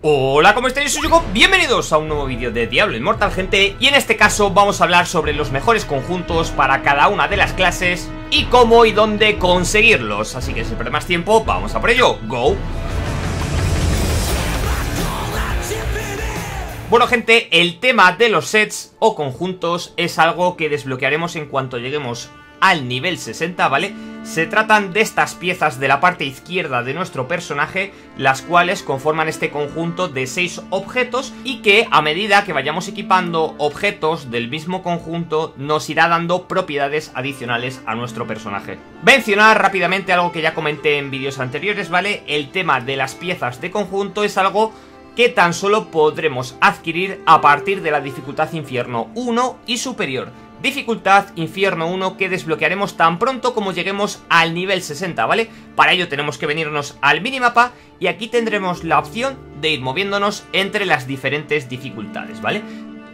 Hola, ¿cómo estáis? Soy Yugo, bienvenidos a un nuevo vídeo de Diablo Inmortal, gente Y en este caso vamos a hablar sobre los mejores conjuntos para cada una de las clases Y cómo y dónde conseguirlos Así que sin perder más tiempo, vamos a por ello ¡Go! Bueno gente, el tema de los sets o conjuntos es algo que desbloquearemos en cuanto lleguemos al nivel 60, ¿vale? Se tratan de estas piezas de la parte izquierda de nuestro personaje, las cuales conforman este conjunto de 6 objetos y que a medida que vayamos equipando objetos del mismo conjunto nos irá dando propiedades adicionales a nuestro personaje. Mencionar rápidamente algo que ya comenté en vídeos anteriores, ¿vale? El tema de las piezas de conjunto es algo que tan solo podremos adquirir a partir de la dificultad infierno 1 y superior Dificultad Infierno 1 que desbloquearemos tan pronto como lleguemos al nivel 60, ¿vale? Para ello tenemos que venirnos al minimapa y aquí tendremos la opción de ir moviéndonos entre las diferentes dificultades, ¿vale?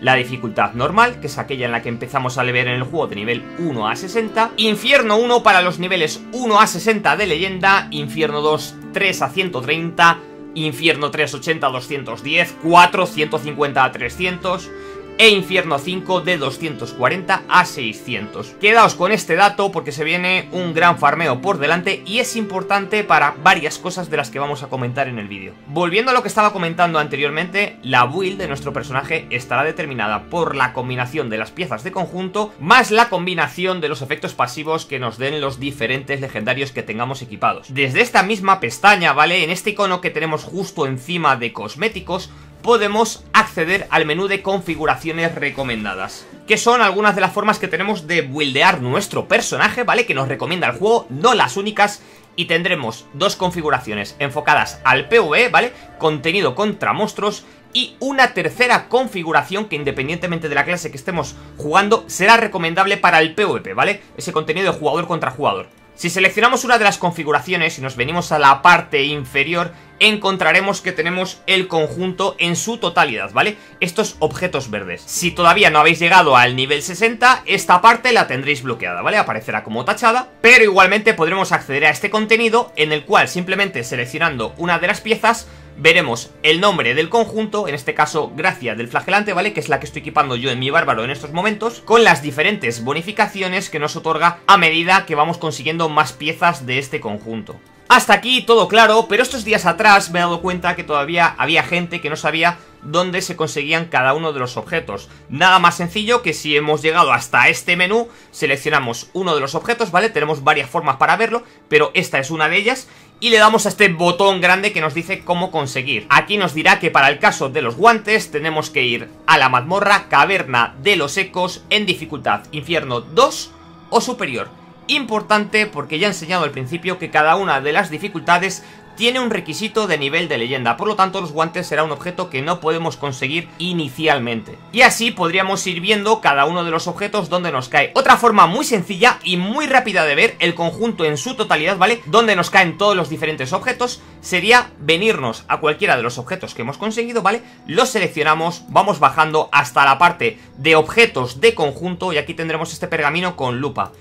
La dificultad normal, que es aquella en la que empezamos a leer en el juego de nivel 1 a 60 Infierno 1 para los niveles 1 a 60 de leyenda Infierno 2 3 a 130 Infierno 3 80 a 210 4 150 a 300 e Infierno 5 de 240 a 600. Quedaos con este dato porque se viene un gran farmeo por delante y es importante para varias cosas de las que vamos a comentar en el vídeo. Volviendo a lo que estaba comentando anteriormente, la build de nuestro personaje estará determinada por la combinación de las piezas de conjunto más la combinación de los efectos pasivos que nos den los diferentes legendarios que tengamos equipados. Desde esta misma pestaña, ¿vale? En este icono que tenemos justo encima de cosméticos, podemos acceder al menú de configuraciones recomendadas que son algunas de las formas que tenemos de buildear nuestro personaje, ¿vale? Que nos recomienda el juego, no las únicas y tendremos dos configuraciones enfocadas al PvE, ¿vale? Contenido contra monstruos y una tercera configuración que independientemente de la clase que estemos jugando será recomendable para el PvP, ¿vale? Ese contenido de jugador contra jugador. Si seleccionamos una de las configuraciones y nos venimos a la parte inferior, encontraremos que tenemos el conjunto en su totalidad, ¿vale? Estos objetos verdes. Si todavía no habéis llegado al nivel 60, esta parte la tendréis bloqueada, ¿vale? Aparecerá como tachada, pero igualmente podremos acceder a este contenido en el cual simplemente seleccionando una de las piezas veremos el nombre del conjunto, en este caso Gracia del Flagelante, ¿vale? Que es la que estoy equipando yo en mi bárbaro en estos momentos, con las diferentes bonificaciones que nos otorga a medida que vamos consiguiendo más piezas de este conjunto. Hasta aquí todo claro, pero estos días atrás me he dado cuenta que todavía había gente que no sabía dónde se conseguían cada uno de los objetos. Nada más sencillo que si hemos llegado hasta este menú, seleccionamos uno de los objetos, ¿vale? Tenemos varias formas para verlo, pero esta es una de ellas y le damos a este botón grande que nos dice cómo conseguir. Aquí nos dirá que para el caso de los guantes tenemos que ir a la mazmorra Caverna de los Ecos en dificultad Infierno 2 o superior. Importante porque ya he enseñado al principio que cada una de las dificultades tiene un requisito de nivel de leyenda, por lo tanto los guantes será un objeto que no podemos conseguir inicialmente. Y así podríamos ir viendo cada uno de los objetos donde nos cae. Otra forma muy sencilla y muy rápida de ver el conjunto en su totalidad, ¿vale? Donde nos caen todos los diferentes objetos, sería venirnos a cualquiera de los objetos que hemos conseguido, ¿vale? Los seleccionamos, vamos bajando hasta la parte de objetos de conjunto y aquí tendremos este pergamino con lupa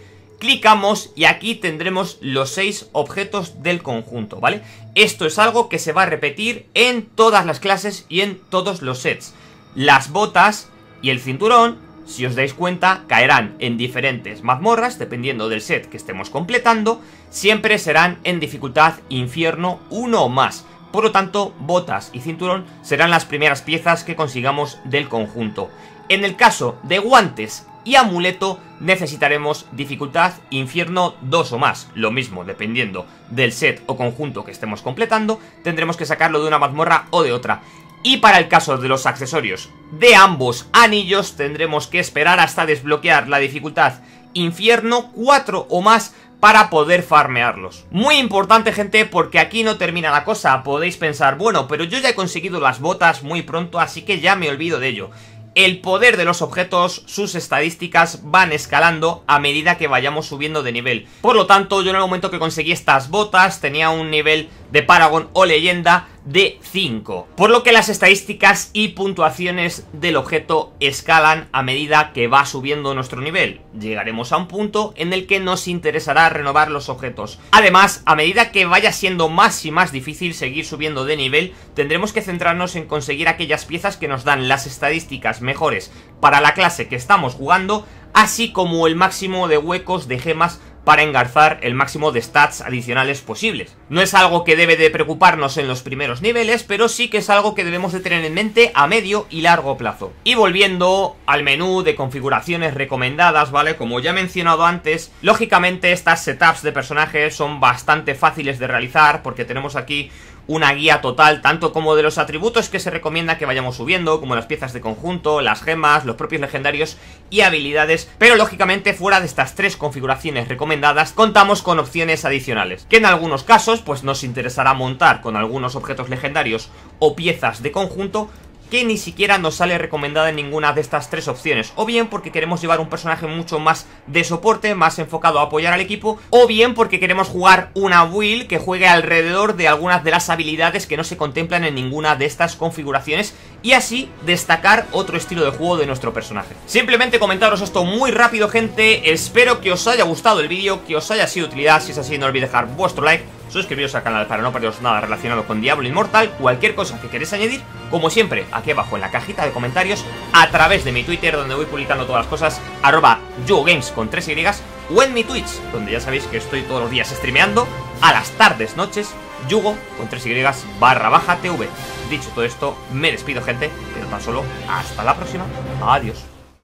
clicamos y aquí tendremos los seis objetos del conjunto, ¿vale? Esto es algo que se va a repetir en todas las clases y en todos los sets. Las botas y el cinturón, si os dais cuenta, caerán en diferentes mazmorras, dependiendo del set que estemos completando, siempre serán en dificultad infierno 1 o más. Por lo tanto, botas y cinturón serán las primeras piezas que consigamos del conjunto. En el caso de guantes y amuleto necesitaremos dificultad infierno 2 o más. Lo mismo, dependiendo del set o conjunto que estemos completando, tendremos que sacarlo de una mazmorra o de otra. Y para el caso de los accesorios de ambos anillos tendremos que esperar hasta desbloquear la dificultad infierno 4 o más para poder farmearlos. Muy importante gente porque aquí no termina la cosa, podéis pensar, bueno, pero yo ya he conseguido las botas muy pronto así que ya me olvido de ello el poder de los objetos, sus estadísticas van escalando a medida que vayamos subiendo de nivel. Por lo tanto, yo en el momento que conseguí estas botas tenía un nivel de Paragon o leyenda de 5. Por lo que las estadísticas y puntuaciones del objeto escalan a medida que va subiendo nuestro nivel. Llegaremos a un punto en el que nos interesará renovar los objetos. Además, a medida que vaya siendo más y más difícil seguir subiendo de nivel, tendremos que centrarnos en conseguir aquellas piezas que nos dan las estadísticas mejores para la clase que estamos jugando, así como el máximo de huecos de gemas para engarzar el máximo de stats adicionales posibles. No es algo que debe de preocuparnos en los primeros niveles, pero sí que es algo que debemos de tener en mente a medio y largo plazo. Y volviendo al menú de configuraciones recomendadas, ¿vale? Como ya he mencionado antes, lógicamente estas setups de personajes son bastante fáciles de realizar porque tenemos aquí una guía total, tanto como de los atributos que se recomienda que vayamos subiendo, como las piezas de conjunto, las gemas, los propios legendarios y habilidades, pero lógicamente fuera de estas tres configuraciones recomendadas, contamos con opciones adicionales, que en algunos casos pues nos interesará montar con algunos objetos legendarios o piezas de conjunto, que ni siquiera nos sale recomendada en ninguna de estas tres opciones. O bien porque queremos llevar un personaje mucho más de soporte, más enfocado a apoyar al equipo, o bien porque queremos jugar una build que juegue alrededor de algunas de las habilidades que no se contemplan en ninguna de estas configuraciones y así destacar otro estilo de juego de nuestro personaje. Simplemente comentaros esto muy rápido gente, espero que os haya gustado el vídeo, que os haya sido de utilidad, si es así no olvidéis dejar vuestro like, suscribiros al canal para no perderos nada relacionado con Diablo Inmortal, cualquier cosa que queréis añadir, como siempre, aquí abajo en la cajita de comentarios, a través de mi Twitter, donde voy publicando todas las cosas, arroba con 3 Y, o en mi Twitch, donde ya sabéis que estoy todos los días streameando, a las tardes, noches, Yugo con 3 Y barra baja TV. Dicho todo esto, me despido gente, pero tan solo hasta la próxima. Adiós.